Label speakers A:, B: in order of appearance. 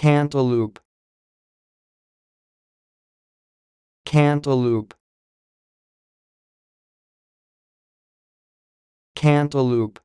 A: cantaloupe. Cantaloupe. Cantaloupe.